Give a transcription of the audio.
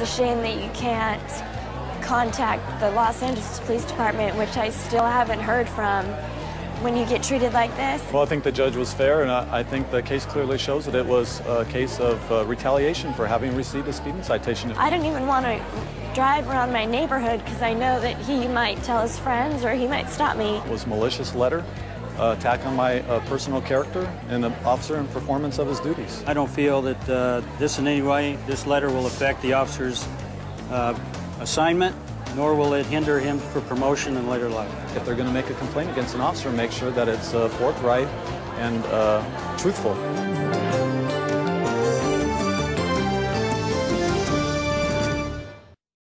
it's a shame that you can't contact the Los Angeles Police Department, which I still haven't heard from, when you get treated like this. Well, I think the judge was fair, and I, I think the case clearly shows that it was a case of uh, retaliation for having received a speeding citation. I don't even want to drive around my neighborhood because I know that he might tell his friends or he might stop me. It was malicious letter, attack on my uh, personal character and the officer in performance of his duties. I don't feel that uh, this in any way, this letter will affect the officer's uh, assignment, nor will it hinder him for promotion in later life. If they're going to make a complaint against an officer, make sure that it's uh, forthright and uh, truthful.